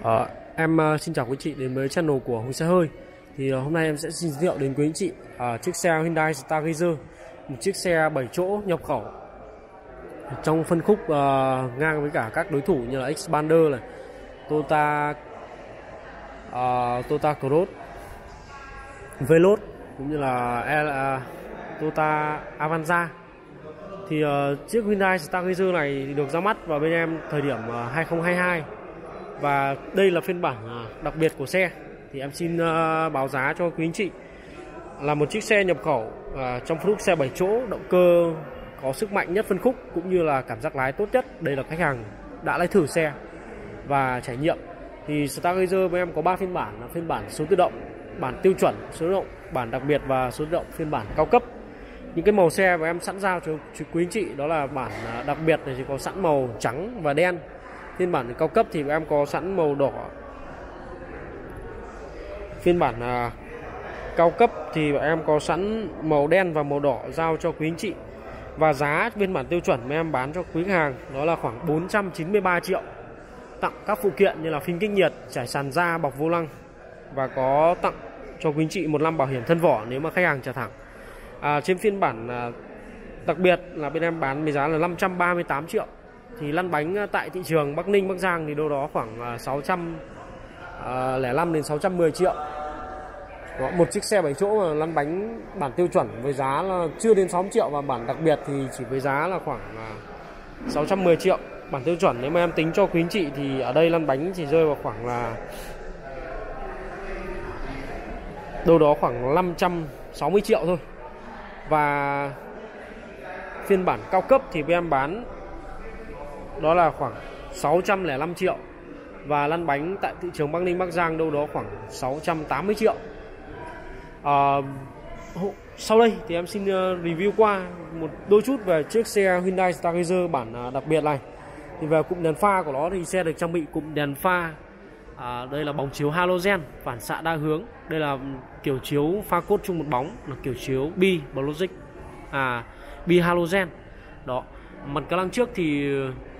À, em uh, xin chào quý chị đến với channel của Hùng Xe Hơi. Thì uh, hôm nay em sẽ xin giới thiệu đến quý anh chị uh, chiếc xe Hyundai Stargazer Một chiếc xe 7 chỗ nhập khẩu. Trong phân khúc uh, ngang với cả các đối thủ như là Xpander này Toyota uh, Toyota Cross Veloz cũng như là uh, Toyota Avanza. Thì uh, chiếc Hyundai Stargazer này được ra mắt vào bên em thời điểm uh, 2022 và đây là phiên bản à, đặc biệt của xe. Thì em xin à, báo giá cho quý anh chị. Là một chiếc xe nhập khẩu à, trong phân khúc xe 7 chỗ, động cơ có sức mạnh nhất phân khúc cũng như là cảm giác lái tốt nhất. Đây là khách hàng đã lái thử xe và trải nghiệm. Thì Stargazer với em có 3 phiên bản, là phiên bản số tự động, bản tiêu chuẩn số tự động, bản đặc biệt và số tự động phiên bản cao cấp. Những cái màu xe mà em sẵn giao cho quý anh chị đó là bản đặc biệt này chỉ có sẵn màu trắng và đen phiên bản cao cấp thì em có sẵn màu đỏ. Phiên bản à, cao cấp thì em có sẵn màu đen và màu đỏ giao cho quý anh chị. Và giá phiên bản tiêu chuẩn mà em bán cho quý khách hàng đó là khoảng 493 triệu. Tặng các phụ kiện như là phim kích nhiệt trải sàn da bọc vô lăng và có tặng cho quý anh chị một năm bảo hiểm thân vỏ nếu mà khách hàng trả thẳng. À, trên phiên bản à, đặc biệt là bên em bán với giá là 538 triệu thì lăn bánh ờ, tại thị trường Bắc Ninh Bắc Giang thì đâu đó khoảng ờ, 605 ờ, đến 610 triệu. Đó, một chiếc xe 7 chỗ mà lăn bánh bản tiêu chuẩn với giá là chưa đến 6 triệu và bản đặc biệt thì chỉ với giá là khoảng 610 triệu. Bản tiêu chuẩn nếu mà em tính cho quý anh chị thì ở đây lăn bánh chỉ rơi vào khoảng là đâu đó khoảng 560 triệu thôi. Và phiên bản cao cấp thì em bán đó là khoảng 605 triệu. Và lăn bánh tại thị trường Bắc Ninh Bắc Giang đâu đó khoảng 680 triệu. À, sau đây thì em xin ờ, review qua một đôi chút về chiếc xe Hyundai Stargazer bản à, đặc biệt này. Thì về cụm đèn pha của nó thì xe được trang bị cụm đèn pha à, đây là bóng chiếu halogen phản xạ đa hướng. Đây là kiểu chiếu pha cốt chung một bóng là kiểu chiếu bi logic à bi halogen đó mặt cá lăng trước thì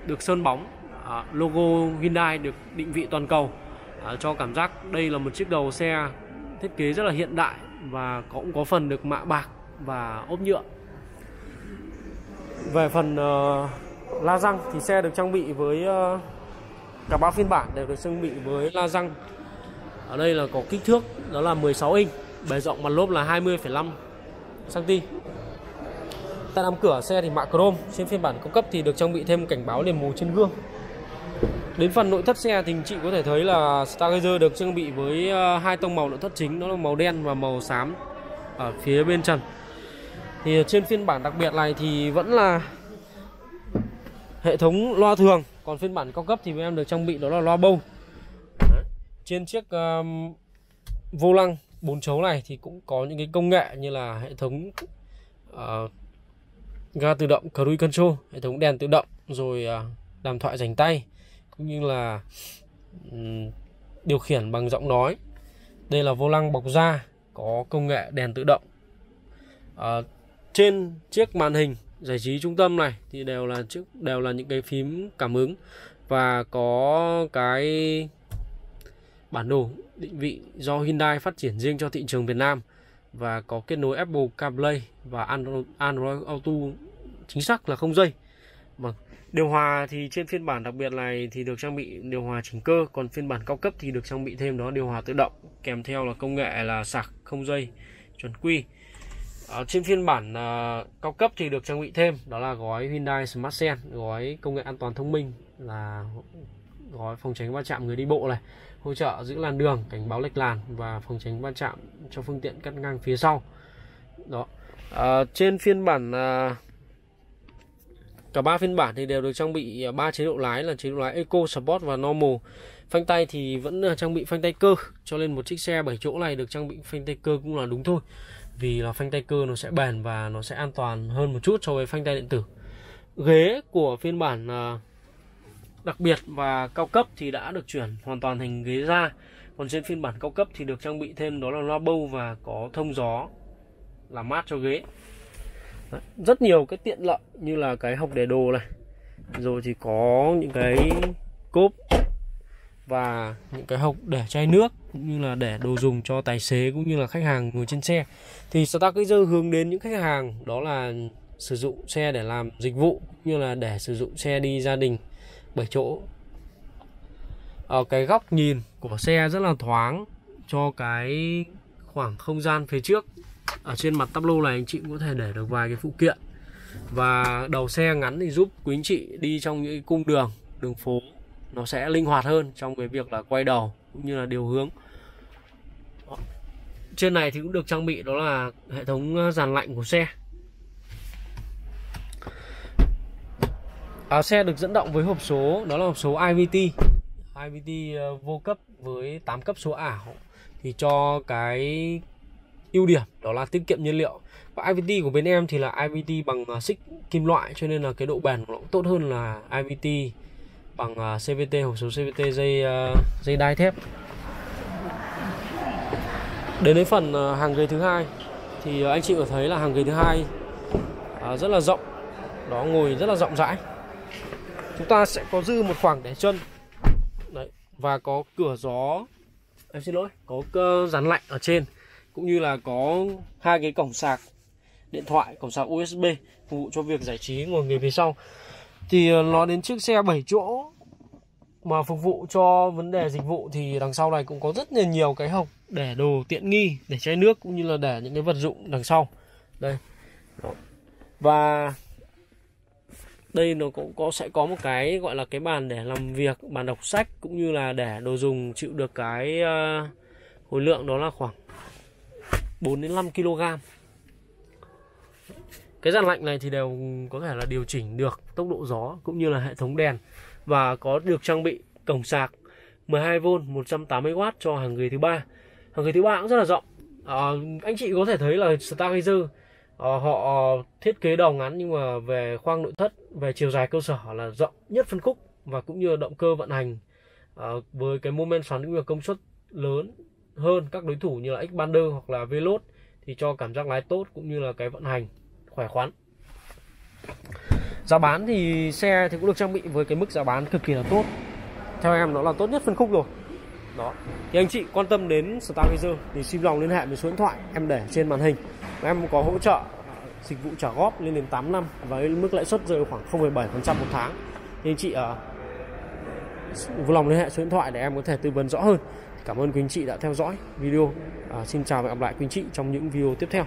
được sơn bóng. À, logo Hyundai được định vị toàn cầu. À, cho cảm giác đây là một chiếc đầu xe thiết kế rất là hiện đại và cũng có phần được mạ bạc và ốp nhựa. Về phần uh, la răng thì xe được trang bị với uh, cả ba phiên bản đều được trang bị với la răng. Ở đây là có kích thước đó là 16 inch bề rộng mặt lốp là 20,5 cm Tại nắm cửa xe thì mạ chrome, trên phiên bản cao cấp thì được trang bị thêm cảnh báo liền mù trên gương. Đến phần nội thất xe thì chị có thể thấy là Stargazer được trang bị với ờ, hai tông màu nội thất chính đó là màu đen và màu xám ở phía bên trần. Thì trên phiên bản đặc biệt này thì vẫn là hệ thống loa thường, còn phiên bản cao cấp thì em được trang bị đó là loa bông. Trên chiếc um, vô lăng bốn chấu này thì cũng có những cái công nghệ như là hệ thống uh, ga tự động cruise control hệ thống đèn tự động rồi à, đàm thoại dành tay cũng như là điều khiển bằng giọng nói. Đây là vô lăng bọc da có công nghệ đèn tự động. À, trên chiếc màn hình giải trí trung tâm này thì đều là chiếc đều là những cái phím cảm ứng và có cái bản đồ định vị do Hyundai phát triển riêng cho thị trường Việt Nam và có kết nối Apple CarPlay và Android, Android Auto chính xác là không dây. Vâng. Điều hòa thì trên phiên bản đặc biệt này thì được trang bị điều hòa chỉnh cơ, còn phiên bản cao cấp thì được trang bị thêm đó điều hòa tự động kèm theo là công nghệ là sạc không dây chuẩn quy. Ở trên phiên bản uh, cao cấp thì được trang bị thêm đó là gói Hyundai Smart Sense, gói công nghệ an toàn thông minh là gói phòng tránh va chạm người đi bộ này hỗ trợ giữ làn đường cảnh báo lệch làn và phòng tránh va chạm cho phương tiện cắt ngang phía sau. Đó. À, trên phiên bản à, cả ba phiên bản thì đều được trang bị à, ba chế độ lái là chế độ lái Eco, Sport và Normal. Phanh tay thì vẫn à, trang bị phanh tay cơ cho nên một chiếc xe 7 chỗ này được trang bị phanh tay cơ cũng là đúng thôi. Vì là phanh tay cơ nó sẽ bền và nó sẽ an toàn hơn một chút so với phanh tay điện tử. Ghế của phiên bản à, đặc biệt và cao cấp thì đã được chuyển hoàn toàn thành ghế da. Còn trên phiên bản cao cấp thì được trang bị thêm đó là loa bâu và có thông gió làm mát cho ghế. Đấy, rất nhiều cái tiện lợi như là cái hộc để đồ này rồi thì có những cái cốp và những cái hộc để chai nước cũng như là để đồ dùng cho tài xế cũng như là khách hàng ngồi trên xe. Thì Stargazer hướng đến những khách hàng đó là sử dụng xe để làm dịch vụ cũng như là để sử dụng xe đi gia đình 7 chỗ. Ở cái góc nhìn của xe rất là thoáng cho cái khoảng không gian phía trước. Ở trên mặt tắp lô này anh chị cũng có thể để được vài cái phụ kiện. Và đầu xe ngắn thì giúp quý anh chị đi trong những cung đường đường phố nó sẽ linh hoạt hơn trong cái việc là quay đầu cũng như là điều hướng. Trên này thì cũng được trang bị đó là hệ thống ờ, dàn lạnh của xe. À, xe được dẫn động với hộp số đó là hộp số IVT IVT ờ, vô cấp với 8 cấp số ảo. Thì cho cái ưu điểm đó là tiết kiệm nhiên liệu. Và IVT của bên em thì là IVT bằng ờ, xích kim loại cho nên là cái độ bền của nó cũng tốt hơn là IVT bằng ờ, CVT hộp số CVT dây dây đai thép. Đến đến phần hàng ghế thứ hai thì anh chị có thấy là hàng ghế thứ hai rất là rộng. Đó ngồi rất là rộng rãi chúng ta sẽ có dư một khoảng để chân. Đấy. và có cửa gió. Em xin lỗi, có cơ dán lạnh ở trên, cũng như là có hai cái cổng sạc điện thoại, cổng sạc USB phục vụ cho việc giải trí, ngồi nghề phía sau. Thì ờ, nó đến chiếc xe 7 chỗ mà phục vụ cho vấn đề dịch vụ thì đằng sau này cũng có rất là nhiều cái hộc để đồ tiện nghi, để chai nước, cũng như là để những cái vật dụng đằng sau. Đây. Và đây nó cũng có sẽ có một cái gọi là cái bàn để làm việc bàn đọc sách cũng như là để đồ dùng chịu được cái uh, khối lượng đó là khoảng 4 đến 5 kg cái dàn lạnh này thì đều có thể là điều chỉnh được tốc độ gió cũng như là hệ thống đèn và có được trang bị cổng sạc 12V 180W cho hàng ghế thứ ba. Hàng ghế thứ ba cũng rất là rộng. À, anh chị có thể thấy là Stargazer Ờ, họ thiết kế đầu ngắn nhưng mà về khoang nội thất, về chiều dài cơ sở là rộng nhất phân khúc và cũng như động cơ vận hành. Ờ, với cái mô men xoắn cũng như công suất lớn hơn các đối thủ như là Xpander hoặc là Veloz thì cho cảm giác lái tốt cũng như là cái vận hành khỏe khoắn. Giá bán thì xe thì cũng được trang bị với cái mức giá bán cực kỳ là tốt. Theo em nó là tốt nhất phân khúc rồi. Đó. Thì anh chị quan tâm đến Stargazer thì xin lòng liên hệ với số điện thoại em để trên màn hình em có hỗ trợ dịch vụ trả góp lên đến 8 năm với mức lãi suất rơi khoảng 0,7% một tháng. Thì anh chị ở uh, vui lòng liên hệ số điện thoại để em có thể tư vấn rõ hơn. Cảm ơn quý anh chị đã theo dõi video. À, xin chào và gặp lại quý anh chị trong những video tiếp theo.